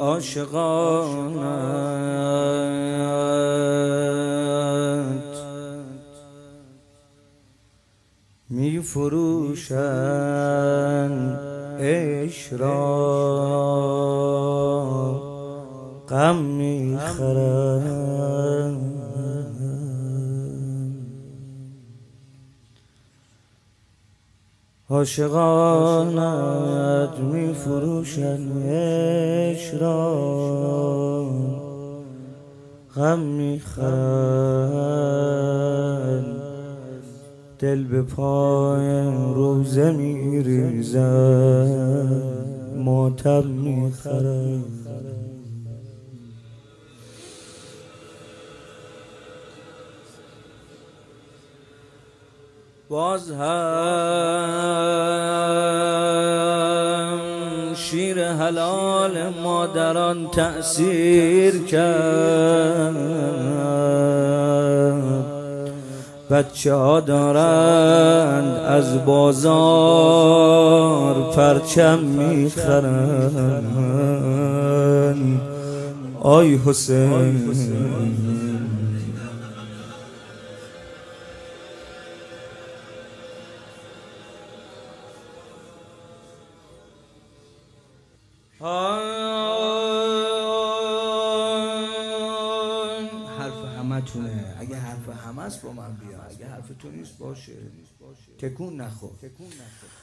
عاشقانت. می فروشن عشق غم می عاشقانت می فروشن عشق را غم می دل به پای روزه می ریزن ماتم می باز هم شیر حلال مادران تأثیر کرد. بچه ها دارند از بازار پرچم می‌خرند. آی حسین. است با من بیا اگه حرف تو نیست باشه. تکون نخور.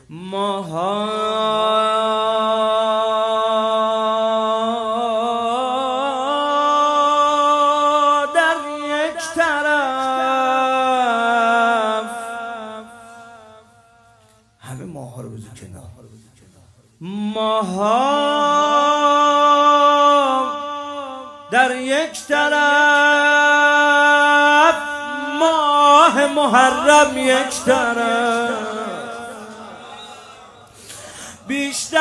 ماها در یک طرف. همه ماها رو بزن کنار. ماها محرم یک طرف. بیشتر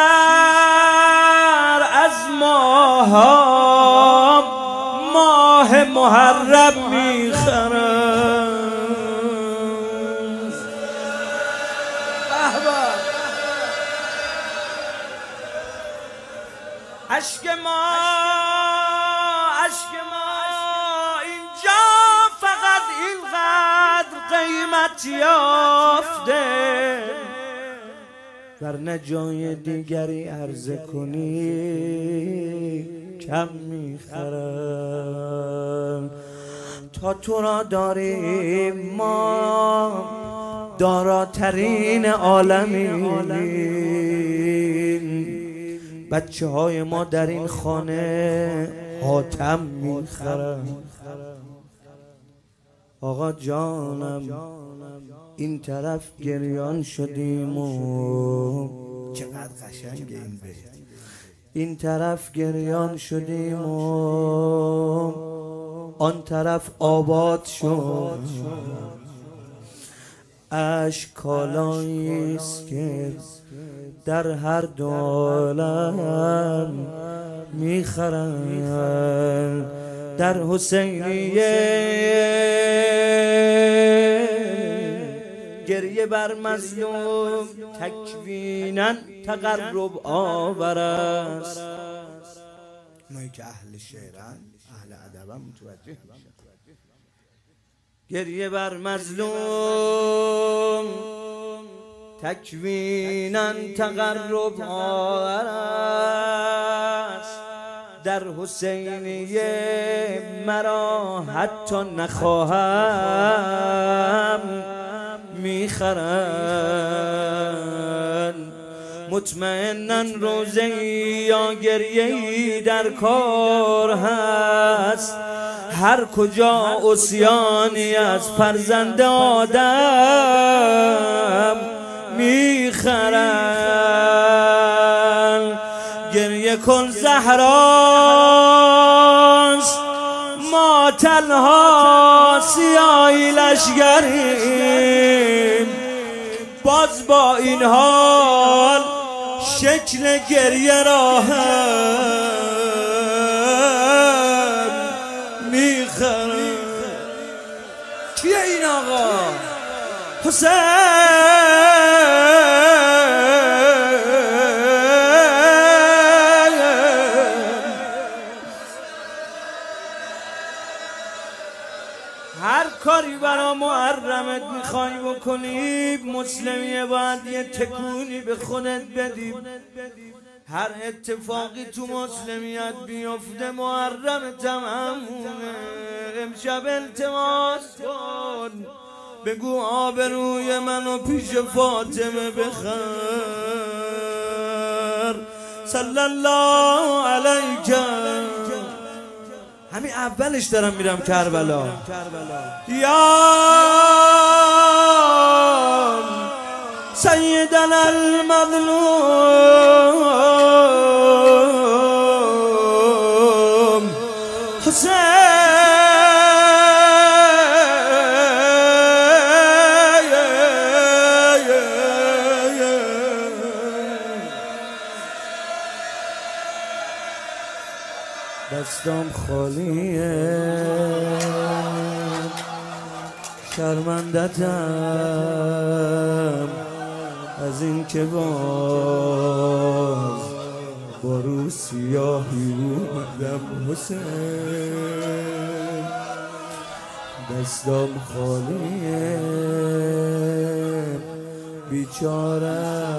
از ماه ماه محرم می‌خرم. اشک ما یافته. ورنه جای دیگری عرضه کنی کم می‌خرم. تا تو را داریم ما داراترین عالمین بچه های ما در این خانه حاتم می‌خرن آقا جانم این طرف گریان شدیم و چقدر قشنگ این بیت. این طرف گریان شدیم و آن طرف آباد شد. اشک کالاییست که در هر دولم می‌خرن در حسینیه. گریه بر مظلوم تکوینا تقرب آور است. اونایی که اهل شعرن اهل ادبن متوجه گریه بر مظلوم تکوینا تقرب آور است. در حسینیه مرا حتی نخواهم می‌خرن. مطمئنا روزه یا گریه در کار هست. هر کجا اسیانی از فرزند آدم می‌خرن. کن زهراست ما تنها سیاهی لشگریم. باز با این حال شکل گریه را هم می‌خرم. کیه این آقا؟ حسین. محرمت می‌خوای بکنی مسلمیه باید یه تکونی به خودت بدی. هر اتفاقی تو مسلمیت بیفته محرم تمامونه. امشب التماس کن. بگو آبروی منو پیش فاطمه بخر. صلی الله علیکم همین اولش دارم میرم کربلا. یا که باز با رو سیاهی اومدم حسین. دستم خالیه. بیچارم.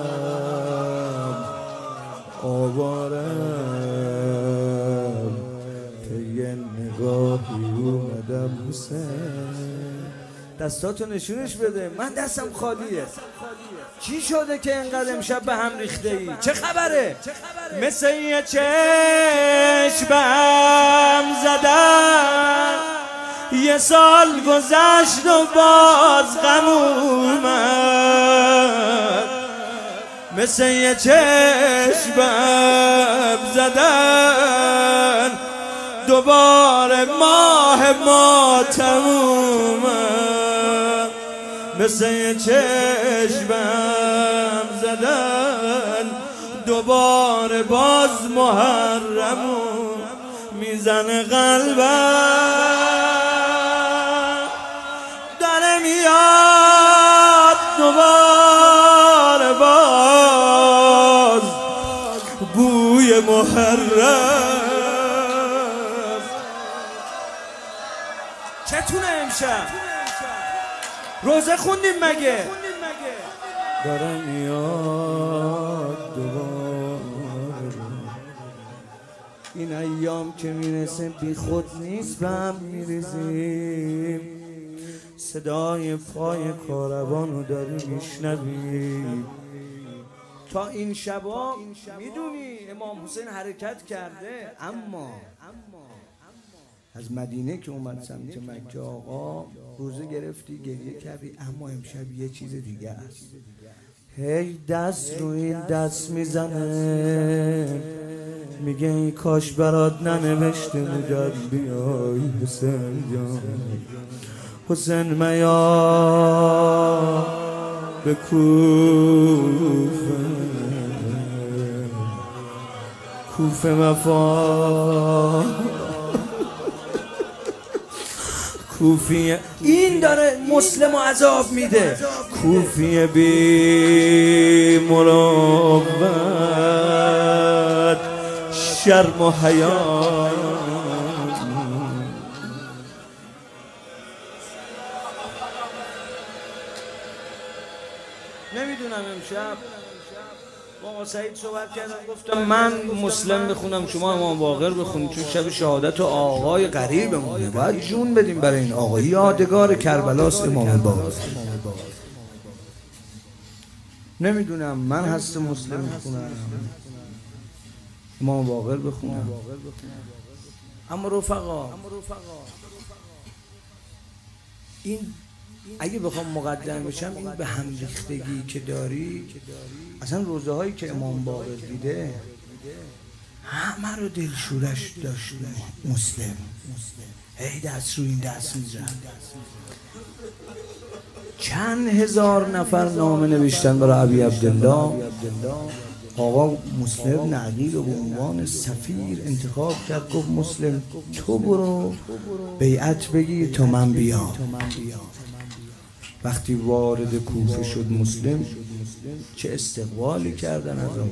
آوارم. یه نگاهی اومدم حسین. دستاتو نشونش بده. من دستم خالیه. چی شده که اینقدر امشب به هم ریخته ای چه خبره؟ مثل یه چشمم زدن. یه سال گذشت و باز غم اومد. مثل یه چشمم زدن. دوباره ماه ما تمومه مثل چشمم زدن. دوباره باز محرمو می‌زنه قلبم. داره میاد دوباره باز بوی محرم. چتونه امشب؟ روزه خوندیم مگه؟ داره میاد دوباره. این ایام که می‌رسه بی خود نیست به هم میریزیم. صدای پای کاروان رو داری میشنویم. تا این شبا می‌دونی امام حسین حرکت کرده اما از مدینه که اومد سمت مکه آقا روزه گرفتی گریه کردی اما امشب یه چیز دیگه است. هی دست رو این دست می‌زنه. میگه این کاش برات ننوشته بودم بیای حسین جان. حسین میا به کوفه. کوفه مفا. کوفی این داره مسلم و عذاب میده. کوفی بی مروت شرم و حیا. نمی‌دونم امشب. با سعید صحبت کردم گفتم من مسلم بخونم شما امام باقر بخونید چون شب شهادت و آقای قریبمونه باید جون بدیم برای این آقا یادگار کربلاس امام باقر نمی‌دونم من هست مسلم بخونم امام باقر بخونم. اما رفقا این اگه بخوام مقدم بشم این به هم ریختگی که داری اصلا روزه هایی که امام باقر دیده همه رو دلشورش داشت مسلم. هی دست رو این دست میزن چند هزار نفر نامه نوشتن برای عبی عبدالله؟ آقا مسلم نقیل رو به عنوان سفیر انتخاب کرد گفت مسلم تو برو بیعت بگیر تا من بیام. وقتی وارد کوفه شد مسلم چه استقبالی کردن از آن؟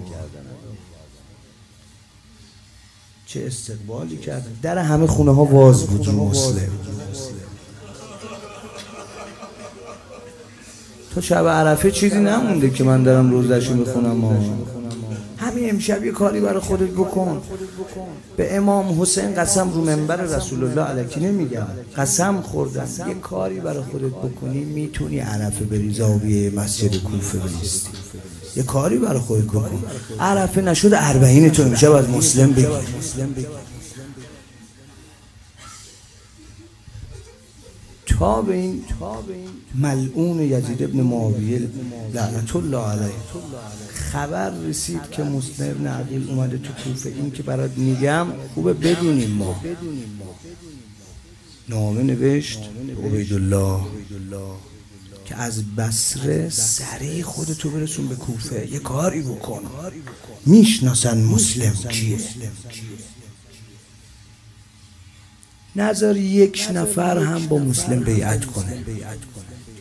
چه استقبالی کردن در همه خونه ها واز بود مسلم. تا شب عرفه چیزی نمونده که من دارم روزشو می‌خونم ما همین امشب یه کاری برای خودت بکن. به امام حسین قسم رو منبر رسول الله علیکی نمیگم. قسم خوردم یه کاری برای خودت بکنی می‌تونی عرفه بری زاویه مسجد کوفه بریستی یه کاری برای خودت بکن. عرفه نشد اربعین تو امشب از مسلم بگیر. تا به این. ملعون یزید ابن معاویه لعنت الله علیه. خبر رسید که مسلم ابن اومده تو کوفه. این که برات میگم خوبه بدونیم ما. نامه نوشت عبیدالله که از بسره سریع خودتو برسون به کوفه. یه کاری بکن. می‌شناسن مسلم کیه؟ نظر یک نفر هم با مسلم بیعت کنه.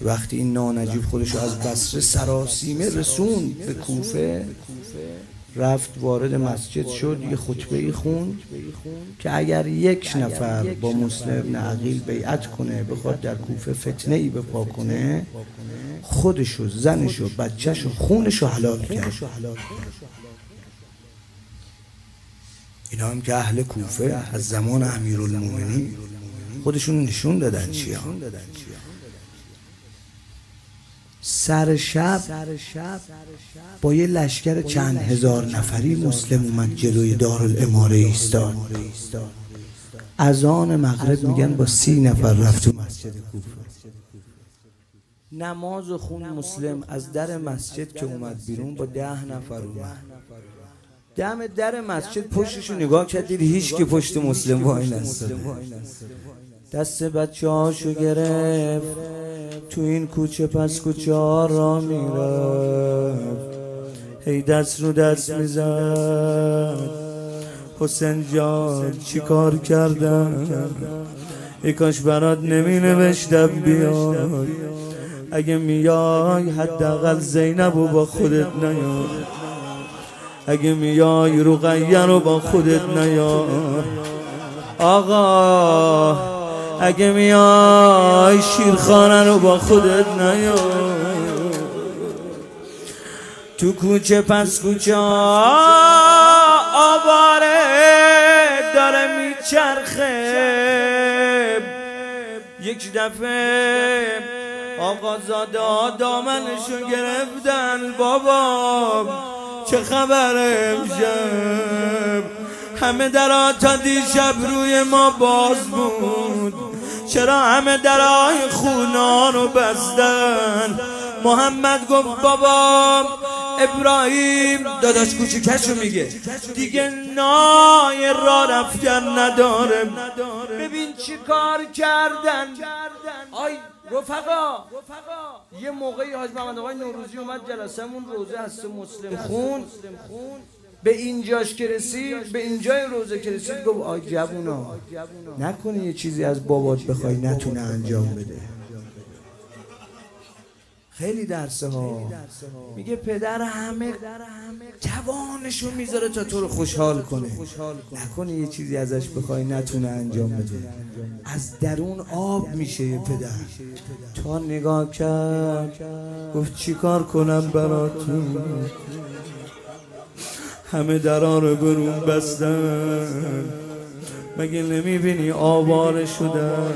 وقتی این نانجیب خودشو از بسره سراسیمه رسون به کوفه رفت وارد مسجد شد یه خطبه ای خوند که اگر یک نفر با مسلم ابن عقیل بیعت کنه بخواد در کوفه فتنه ای بپا کنه خودشو زنشو بچهشو خونشو حلال کرد. اینا هم که اهل کوفه از زمان امیرالمومنین خودشون نشون دادن چی سر شب با یه لشکر چند هزار نفری مسلم اومد جلوی دارالاماره ایستاد. از آن مغرب میگن با سی نفر رفت تو مسجد کوفه. نماز خون مسلم از در مسجد که اومد بیرون با ده نفر اومد. دم در مسجد پشتشو نگاه کردید هیچ که پشت مسلم وای نستده دست بچه هاشو گرفت تو این کوچه پس کوچه ها را می‌رفت هی دست رو دست می‌زد حسین جان چی کار کردم ای کاش برات نمی نوشتم بیای اگه میای حداقل زینب و با خودت نیای اگه میای رقیه رو با خودت نیای آقا اگه میای شیرخانه رو با خودت نیای تو کوچه پس کوچه آباره داره میچرخه. یک دفعه آقا زاده دامنشو گرفتن بابا. چه خبر امشب؟ همه درا تا دیشب روی ما باز بود. چرا همه درای خونان رو بستن؟ محمد گفت بابا ابراهیم داداش کوچیکشو میگه. دیگه نای را رفتن نداره. ببین چی کار کردن. آی رفقا یه موقعی حاج محمد آقای نوروزی اومد جلسمون روزه هست مسلم خون. به اینجاش که رسید به اینجای روزه که رسید گفت آی جوونا. نکنه یه چیزی از بابات بخوای نتونه انجام بده. خیلی درسه ها میگه پدر همه جوانشو می‌ذاره تا تو رو خوشحال کنه. نکنه یه چیزی ازش بخوای نتونه انجام بده. از درون آب میشه یه پدر. تا نگاه کرد گفت چیکار کنم براتون؟ همه دران رو برون بستن. مگه نمی‌بینی آواره شدن؟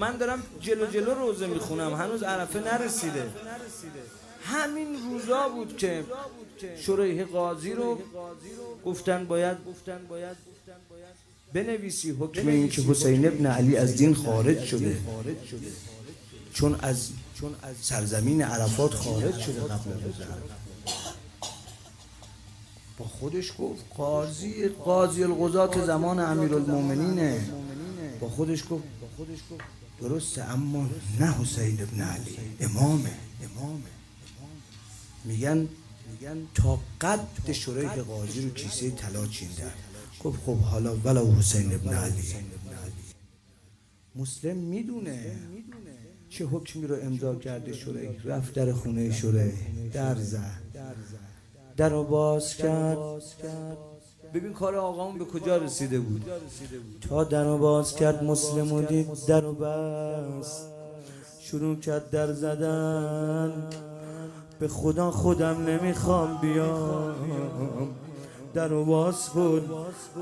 من دارم جلو جلو روزه می‌خونم هنوز عرفه نرسیده. همین روزا بود که شریح قاضی رو گفتن باید بنویسی حکم این که حسین ابن علی از دین خارج شده. چون از سرزمین عرفات خارج شده. با خودش گفت قاضی قاضی القضات زمان امیرالمومنینه. با خودش گفت درسته اما نه حسین ابن علی امامه. امامه میگن میگن تا قد شریح قاضی رو کیسه طلا چیندن گفت خب حالا ولو حسین ابن علی. مسلم می‌دونه چه حکمی رو امضا کرده شریح رفت در خونه شریح در زد در باز کرد. ببین کار آقامون به کجا رسیده بود؟ تا در و باز کرد مسلم و دید در و بس. شروع کرد در زدن. به خدا خودم نمی‌خوام بیام. در و باز بود.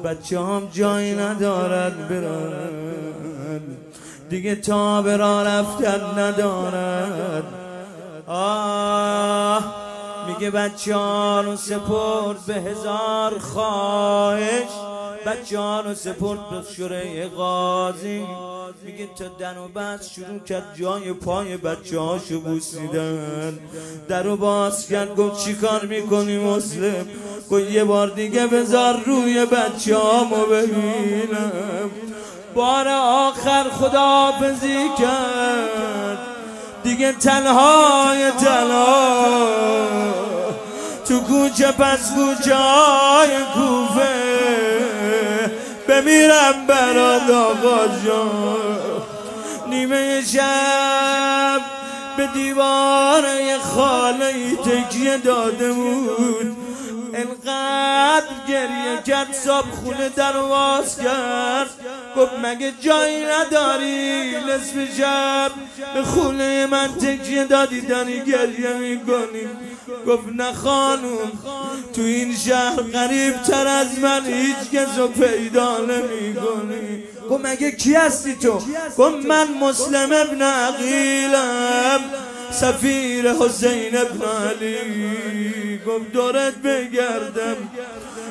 بچه هم جایی ندارد برن. دیگه تا برا رفتن ندارد. آه. میگه بچه رو سپرد به هزار خواهش. بچه رو سپرد به شوره قاضی. میگه تا دن و بس شروع کرد جای پای بچه هاشو بوسیدن. در و باز کرد گفت چی کار می‌کنی مسلم؟ گفت یه بار دیگه بذار روی بچه هامو ببینم. بار آخر خدافزی کرد. دیگه تنهای تنها تو کوچه پس کوچه های کوفه بمیرم برات آقا جان. نیمه شب به دیوار خاله ای تکیه داده بود. انقدر گریه کرد ساب خونه درواز کرد. گفت مگه جایی نداری؟ نصف شب به خونه من تکیه دادی داری گریه می‌کنی. گفت نه خانوم تو این شهر قریب تر از من هیچ کس رو پیدا نمی کنی گفت مگه کی هستی تو؟ گفت من مسلم ابن عقیلم. سفیر حسین ابن علی. گفت دورت بگردم.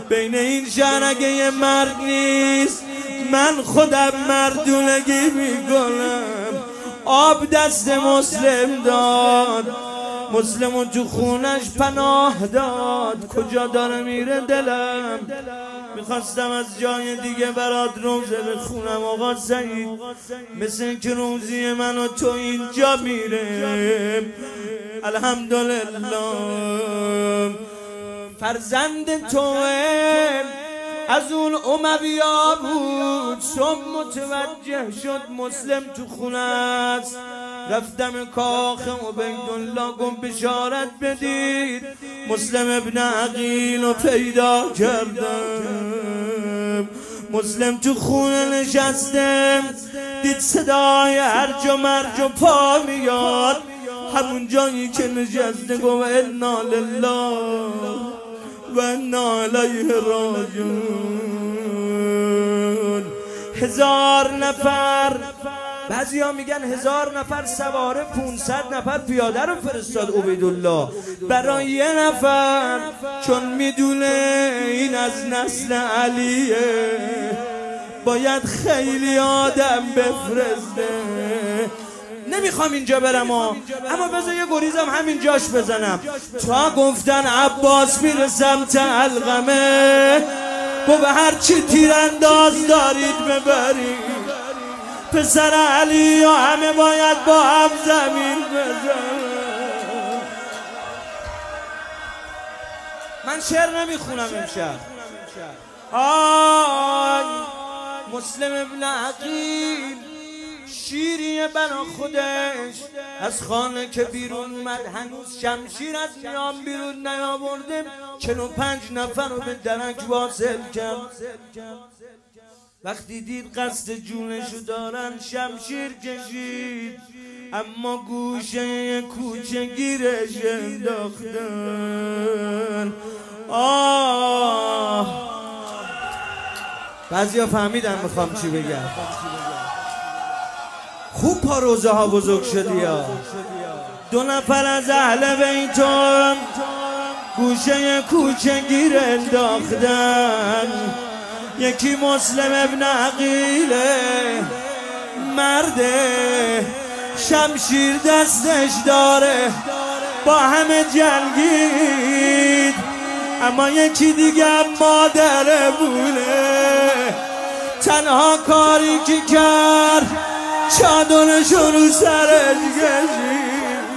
بین این شهر اگه یه مرگ نیست من خودم مردونگی می‌کنم. آب دست مسلم داد. مسلمون تو خونش پناه داد. کجا داره میره دلم؟ می‌خواستم از جای دیگه برات روزه بخونم آقا سعید. مثل که روزی من و تو اینجا میره الحمدلله. فرزند توه. از اون امویا بود سم متوجه شد مسلم تو خونه است. رفتم کاخ عبیدالله گم بشارت بدید. مسلم ابن عقیل رو پیدا کردم. مسلم تو خونه نشستم. دید صدای هرج و مرج و پا میاد. همون جایی که نشسته گفت انا لله و انا علیه راجون هزار نفر بعضی ها میگن هزار نفر سواره 500 نفر پیاده رو فرستاد عبیدالله. برای یه نفر چون می‌دونه این از نسل علیه. باید خیلی آدم بفرسته. نمی‌خوام اینجا برم ها. اما بذار یه گریزم همین جاش بزنم. تا گفتن عباس میره سمت القمه به هر چی تیرانداز دارید ببرید پسر علی و همه باید با هم زمین بزن. من شعر نمی‌خونم امشب. آی مسلم ابن عقیل شیریه برا خودش. از خانه که بیرون اومد هنوز شمشیر از میان بیرون نیاورده چلو پنج نفر رو به درک واصل کرد. وقتی دید قصد جونشو دارن شمشیر کشید. اما گوشه کوچه گیرش انداختن. آه. بعضی فهمیدن می‌خوام چی بگم. خوب پا روزه ها بزرگ شدی ها. دو نفر از اهل بیتون گوشه کوچه گیر انداختن. یکی مسلم ابن عقیله مرده شمشیر دستش داره با همه جنگید اما یکی دیگه مادر بوله تنها کاری که کرد چادرشو رو سرش گشید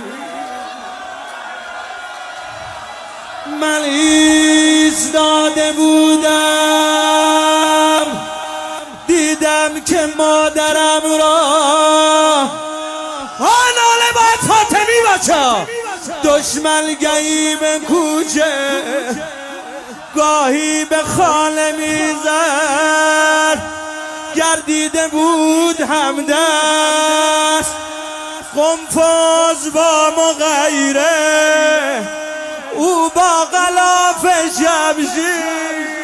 من ایستاده بودم که مادرم را آناله باید فاطمی بچه. دشمن گهی به کوچه گاهی به خانه می‌زد. گردیده بود همدست قنفاز با مغیره او با غلاف جبشیر